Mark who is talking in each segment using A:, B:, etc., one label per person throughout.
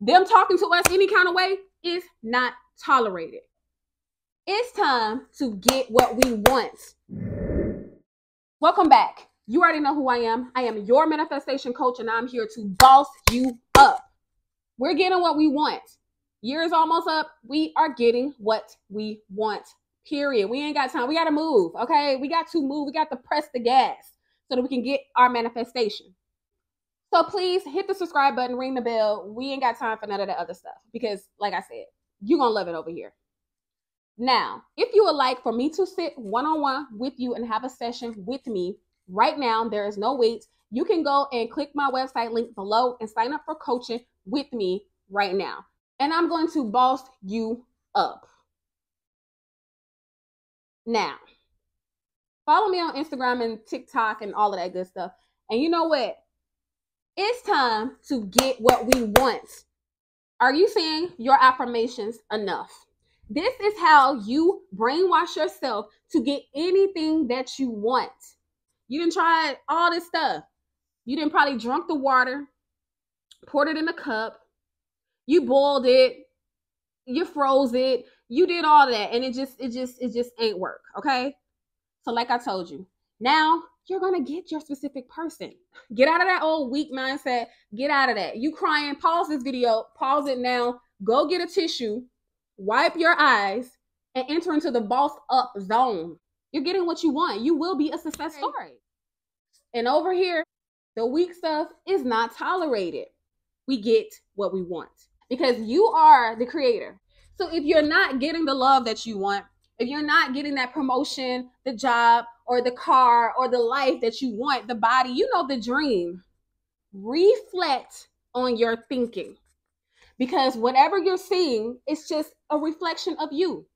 A: them talking to us any kind of way is not tolerated. It's time to get what we want. Welcome back. You already know who I am. I am your manifestation coach, and I'm here to boss you up. We're getting what we want. Year is almost up. We are getting what we want. Period. We ain't got time. We got to move. Okay. We got to move. We got to press the gas so that we can get our manifestation. So please hit the subscribe button, ring the bell. We ain't got time for none of that other stuff because, like I said, you're going to love it over here. Now, if you would like for me to sit one on one with you and have a session with me right now, there is no wait. You can go and click my website link below and sign up for coaching with me right now. And I'm going to boss you up. Now, follow me on Instagram and TikTok and all of that good stuff. And you know what? It's time to get what we want. Are you saying your affirmations enough? This is how you brainwash yourself to get anything that you want. You didn't try all this stuff. You didn't probably drunk the water, poured it in a cup, you boiled it, you froze it, you did all that, and it just it just it just ain't work. Okay. So, like I told you, now you're gonna get your specific person. Get out of that old weak mindset. Get out of that. You crying, pause this video, pause it now, go get a tissue wipe your eyes, and enter into the boss up zone. You're getting what you want. You will be a success story. And over here, the weak stuff is not tolerated. We get what we want because you are the creator. So if you're not getting the love that you want, if you're not getting that promotion, the job, or the car, or the life that you want, the body, you know, the dream, reflect on your thinking. Because whatever you're seeing is just a reflection of you.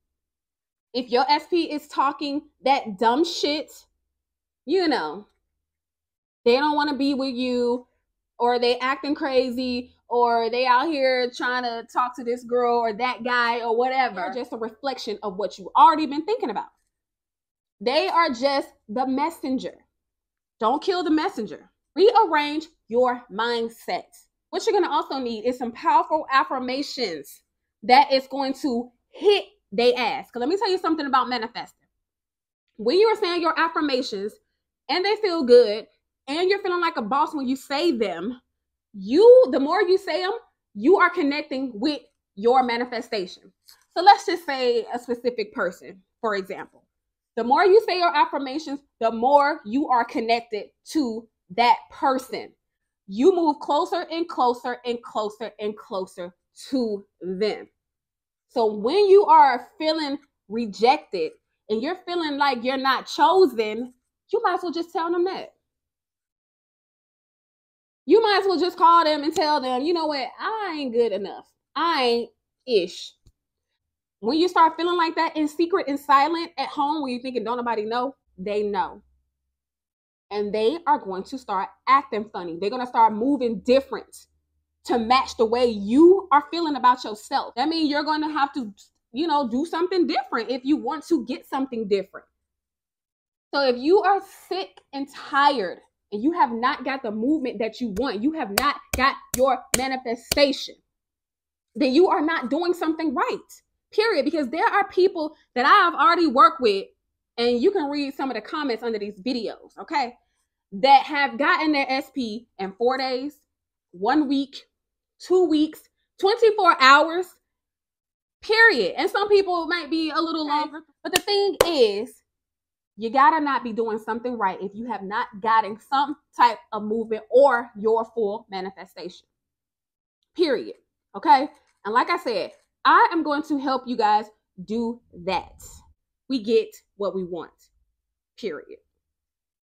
A: If your SP is talking that dumb shit, you know, they don't want to be with you or they acting crazy or they out here trying to talk to this girl or that guy or whatever. They're just a reflection of what you already been thinking about. They are just the messenger. Don't kill the messenger. Rearrange your mindset. What you're going to also need is some powerful affirmations that is going to hit they ass. Let me tell you something about manifesting. When you are saying your affirmations and they feel good and you're feeling like a boss when you say them, you, the more you say them, you are connecting with your manifestation. So let's just say a specific person, for example. The more you say your affirmations, the more you are connected to that person you move closer and closer and closer and closer to them. So when you are feeling rejected and you're feeling like you're not chosen, you might as well just tell them that. You might as well just call them and tell them, you know what, I ain't good enough. I ain't ish. When you start feeling like that in secret and silent at home, when you thinking don't nobody know, they know and they are going to start acting funny. They're going to start moving different to match the way you are feeling about yourself. That means you're going to have to, you know, do something different if you want to get something different. So if you are sick and tired and you have not got the movement that you want, you have not got your manifestation, then you are not doing something right. Period. Because there are people that I have already worked with, and you can read some of the comments under these videos, okay? that have gotten their SP in four days, one week, two weeks, 24 hours, period. And some people might be a little longer. But the thing is, you gotta not be doing something right if you have not gotten some type of movement or your full manifestation. Period. Okay. And like I said, I am going to help you guys do that. We get what we want. Period.